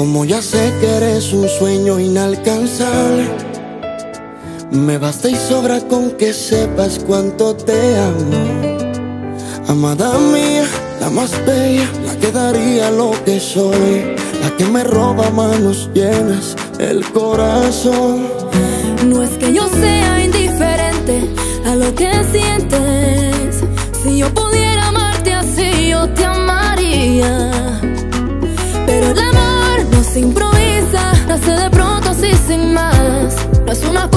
Como ya sé que eres un sueño inalcanzable, me basta y sobra con que sepas cuánto te amo. Amada mía, la más bella, la que daría lo que soy, la que me roba manos llenas el corazón. No es que yo sea indiferente a lo que sientes, si yo pudiera amarte así, yo te amaría. Pero el amor se improvisa, nace de pronto así sin más. No es una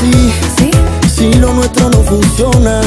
así. si lo nuestro no funciona,